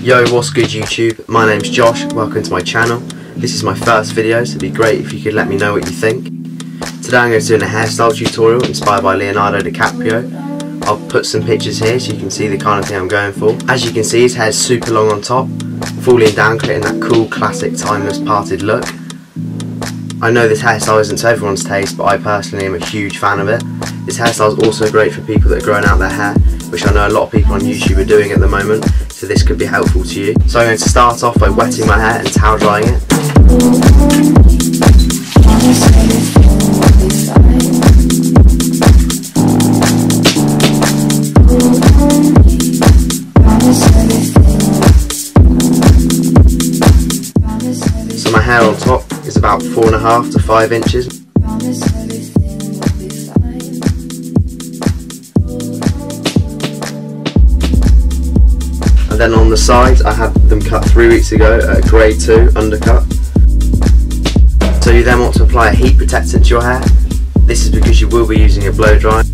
Yo, what's good YouTube? My name's Josh, welcome to my channel. This is my first video, so it'd be great if you could let me know what you think. Today I'm going to do a hairstyle tutorial inspired by Leonardo DiCaprio. I'll put some pictures here so you can see the kind of thing I'm going for. As you can see his hair's super long on top, falling down creating that cool classic timeless parted look. I know this hairstyle isn't to everyone's taste, but I personally am a huge fan of it. This hairstyle is also great for people that are growing out their hair, which I know a lot of people on YouTube are doing at the moment, so this could be helpful to you. So I'm going to start off by wetting my hair and towel drying it. So my hair on top is about four and a half to five inches. Then on the sides I had them cut three weeks ago at grade 2 undercut. So you then want to apply a heat protectant to your hair. This is because you will be using a blow dryer.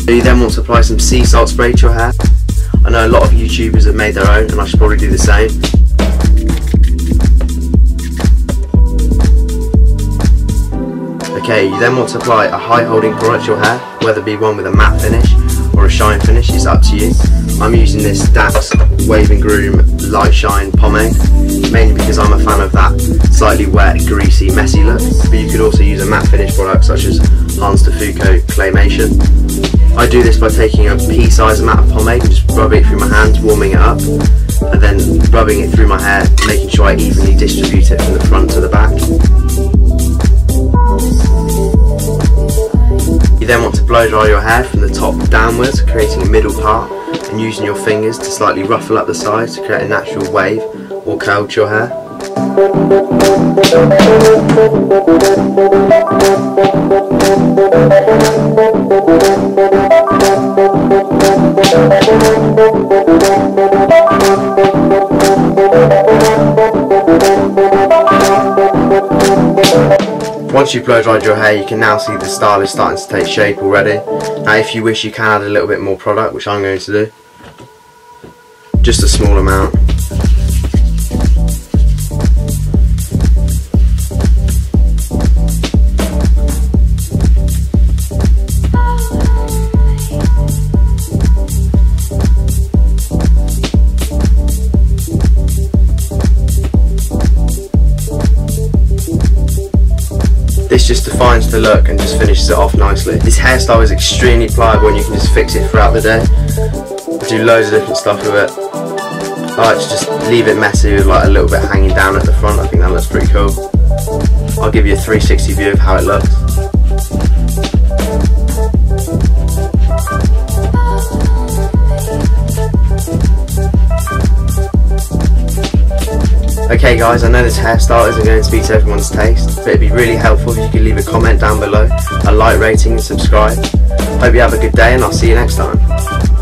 So you then want to apply some sea salt spray to your hair. I know a lot of YouTubers have made their own and I should probably do the same. Okay, you then want to apply a high holding product to your hair, whether it be one with a matte finish or a shine finish, it's up to you. I'm using this Dax Wave and Groom Light Shine Pomade, mainly because I'm a fan of that slightly wet, greasy, messy look, but you could also use a matte finish product such as Hanz de Fuko Claymation. I do this by taking a pea-sized amount of pomade and just rubbing it through my hands, warming it up, and then rubbing it through my hair, making sure I evenly distribute it from the front to the back. You then want to blow dry your hair from the top downwards, creating a middle part, and using your fingers to slightly ruffle up the sides to create a natural wave or curl to your hair. Once you've blow dried your hair you can now see the style is starting to take shape already. Now if you wish you can add a little bit more product which I'm going to do. Just a small amount. Just defines the look and just finishes it off nicely. This hairstyle is extremely pliable and you can just fix it throughout the day. Do loads of different stuff with it. I like to just leave it messy with like a little bit hanging down at the front. I think that looks pretty cool. I'll give you a 360 view of how it looks. Okay guys, I know this hairstyle isn't going to be to everyone's taste, but it'd be really helpful if you could leave a comment down below, a like rating and subscribe. Hope you have a good day and I'll see you next time.